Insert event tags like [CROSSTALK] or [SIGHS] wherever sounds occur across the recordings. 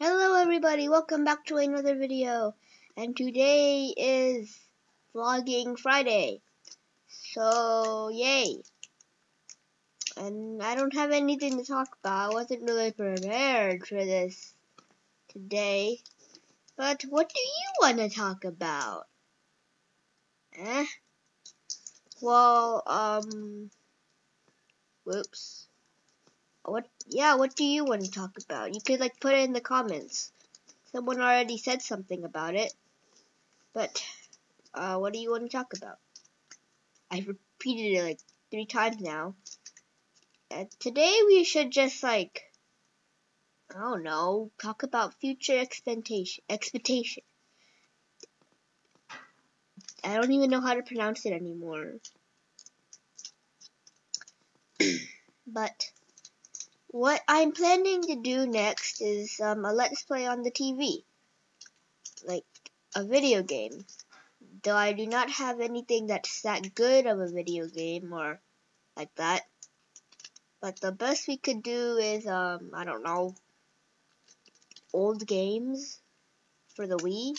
Hello everybody, welcome back to another video. And today is vlogging Friday. So, yay. And I don't have anything to talk about. I wasn't really prepared for this today. But what do you want to talk about? Eh? Well, um, whoops. What, yeah, what do you want to talk about? You could, like, put it in the comments. Someone already said something about it. But, uh, what do you want to talk about? I've repeated it, like, three times now. Uh, today we should just, like, I don't know, talk about future expectation. Expectation. I don't even know how to pronounce it anymore. [CLEARS THROAT] but what I'm planning to do next is um, a let's play on the TV, like a video game. Though I do not have anything that's that good of a video game or like that. But the best we could do is um, I don't know, old games for the Wii.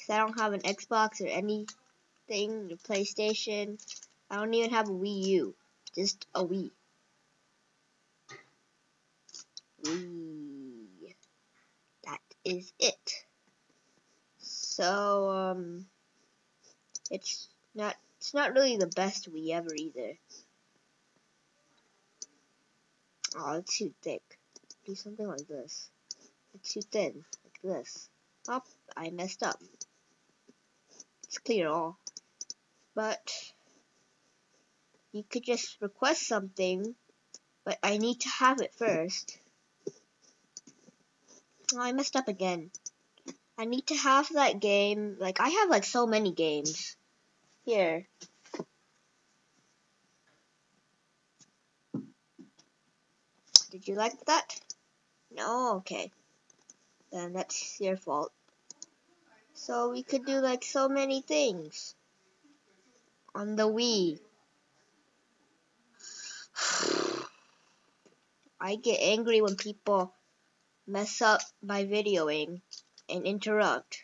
Cause I don't have an Xbox or anything, or PlayStation. I don't even have a Wii U, just a Wii. Wii. That is it. So um, it's not it's not really the best Wii ever either. Oh, it's too thick. Do something like this. It's too thin, like this. Oh, I messed up. It's clear all. But you could just request something, but I need to have it first. Oh, I messed up again. I need to have that game. Like, I have like so many games. Here. Did you like that? No? Okay. Then that's your fault. So we could do like so many things on the Wii. [SIGHS] I get angry when people mess up my videoing and interrupt.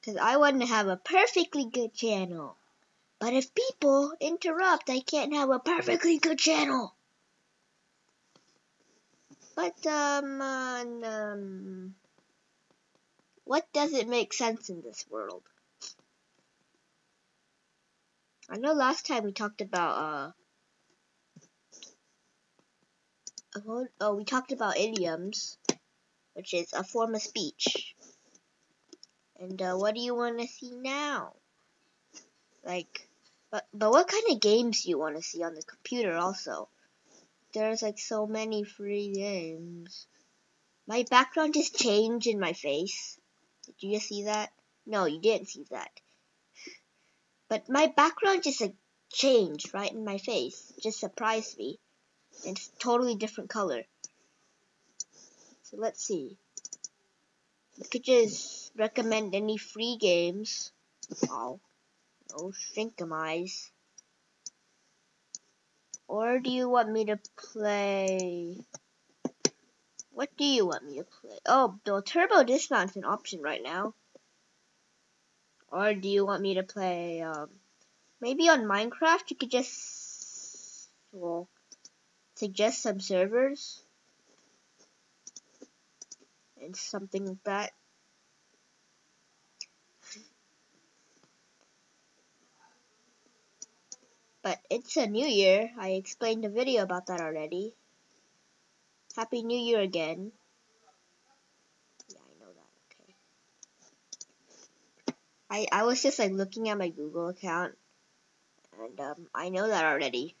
Because I want to have a perfectly good channel. But if people interrupt, I can't have a perfectly good channel. But, um, um, what doesn't make sense in this world? I know last time we talked about, uh, oh, we talked about idioms, which is a form of speech. And, uh, what do you want to see now? Like, but, but what kind of games do you want to see on the computer also? there's like so many free games. My background just changed in my face. Did you just see that? No, you didn't see that. But my background just like changed right in my face. Just surprised me. It's totally different color. So let's see. You could just recommend any free games. Oh, no shrinkamize. Or do you want me to play... What do you want me to play? Oh, the turbo dismount's an option right now. Or do you want me to play, um, maybe on Minecraft you could just, well, suggest some servers and something like that. But it's a new year. I explained a video about that already. Happy New Year again. Yeah, I know that. Okay. I I was just like looking at my Google account, and um, I know that already.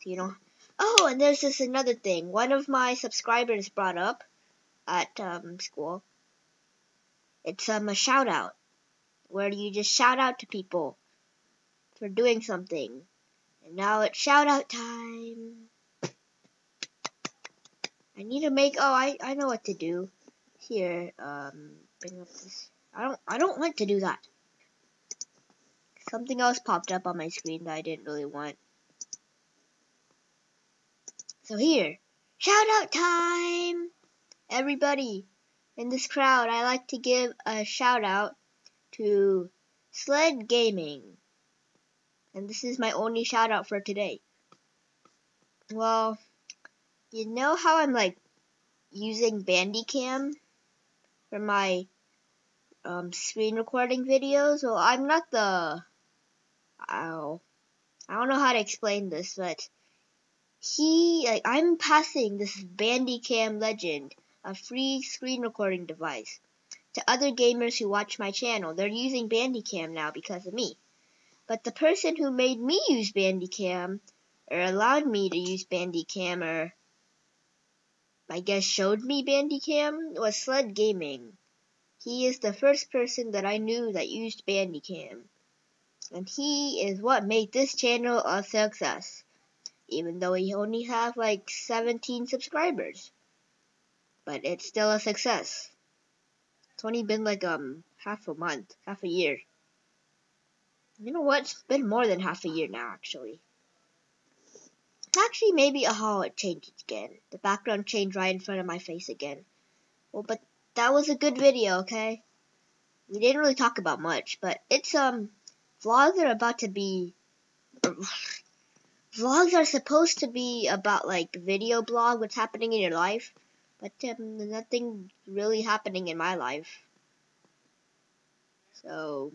So you know. Oh, and there's this another thing. One of my subscribers brought up at um, school. It's um a shout out, where you just shout out to people for doing something. And now it's shout out time. I need to make, oh, I, I know what to do. Here, um, bring up this. I don't, I don't want to do that. Something else popped up on my screen that I didn't really want. So here, shout out time. everybody in this crowd, I like to give a shout out to Sled Gaming. And this is my only shout out for today. Well, you know how I'm like using Bandicam for my um, screen recording videos? Well, I'm not the. Oh, I don't know how to explain this, but he, like, I'm passing this Bandicam Legend, a free screen recording device, to other gamers who watch my channel. They're using Bandicam now because of me. But the person who made me use Bandicam, or allowed me to use Bandicam, or I guess showed me Bandicam, was Sled Gaming. He is the first person that I knew that used Bandicam. And he is what made this channel a success even though we only have like 17 subscribers. But it's still a success. It's only been like um half a month, half a year. You know what? It's been more than half a year now, actually. Actually, maybe oh, it changed again. The background changed right in front of my face again. Well, but that was a good video, okay? We didn't really talk about much, but it's um vlogs are about to be vlogs are supposed to be about like video blog, what's happening in your life, but um, nothing really happening in my life. So